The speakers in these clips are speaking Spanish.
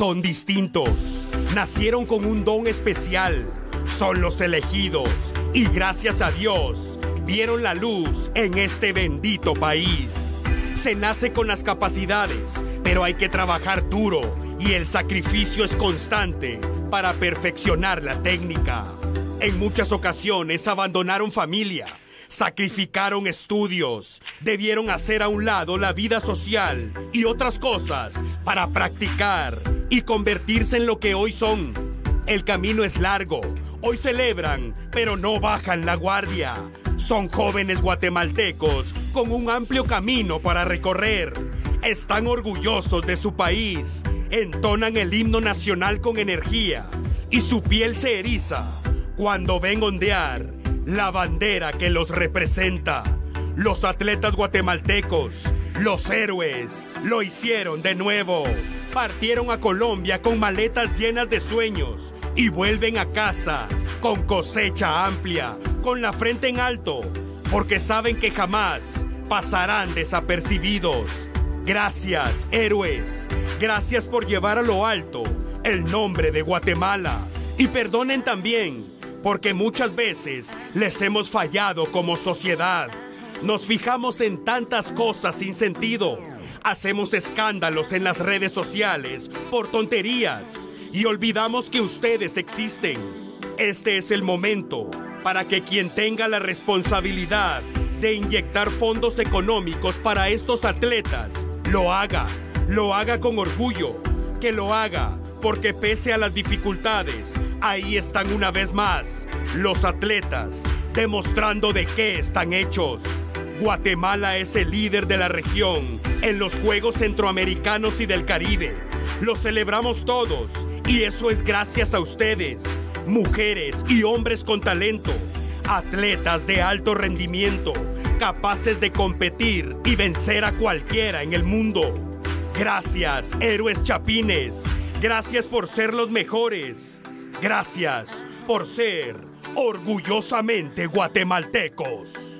Son distintos, nacieron con un don especial, son los elegidos y gracias a Dios vieron la luz en este bendito país. Se nace con las capacidades, pero hay que trabajar duro y el sacrificio es constante para perfeccionar la técnica. En muchas ocasiones abandonaron familia, sacrificaron estudios, debieron hacer a un lado la vida social y otras cosas para practicar y convertirse en lo que hoy son. El camino es largo, hoy celebran, pero no bajan la guardia. Son jóvenes guatemaltecos con un amplio camino para recorrer. Están orgullosos de su país, entonan el himno nacional con energía y su piel se eriza cuando ven ondear la bandera que los representa. Los atletas guatemaltecos, los héroes, lo hicieron de nuevo. Partieron a Colombia con maletas llenas de sueños y vuelven a casa con cosecha amplia, con la frente en alto, porque saben que jamás pasarán desapercibidos. Gracias, héroes. Gracias por llevar a lo alto el nombre de Guatemala. Y perdonen también porque muchas veces les hemos fallado como sociedad. Nos fijamos en tantas cosas sin sentido. Hacemos escándalos en las redes sociales por tonterías y olvidamos que ustedes existen. Este es el momento para que quien tenga la responsabilidad de inyectar fondos económicos para estos atletas lo haga, lo haga con orgullo, que lo haga porque pese a las dificultades, ahí están una vez más los atletas demostrando de qué están hechos. Guatemala es el líder de la región en los Juegos Centroamericanos y del Caribe. Lo celebramos todos y eso es gracias a ustedes, mujeres y hombres con talento, atletas de alto rendimiento, capaces de competir y vencer a cualquiera en el mundo. Gracias, héroes chapines. Gracias por ser los mejores. Gracias por ser orgullosamente guatemaltecos.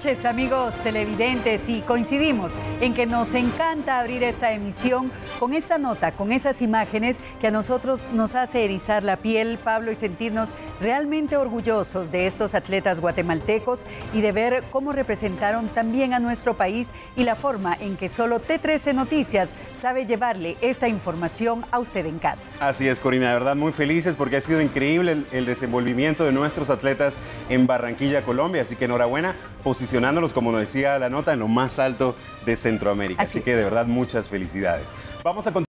Noches amigos televidentes y coincidimos en que nos encanta abrir esta emisión con esta nota, con esas imágenes que a nosotros nos hace erizar la piel, Pablo, y sentirnos realmente orgullosos de estos atletas guatemaltecos y de ver cómo representaron también a nuestro país y la forma en que solo T13 Noticias sabe llevarle esta información a usted en casa. Así es, Corina, de verdad muy felices porque ha sido increíble el, el desenvolvimiento de nuestros atletas en Barranquilla, Colombia, así que enhorabuena posicionándolos, como nos decía la nota, en lo más alto de Centroamérica. Así, Así que de verdad muchas felicidades. Vamos a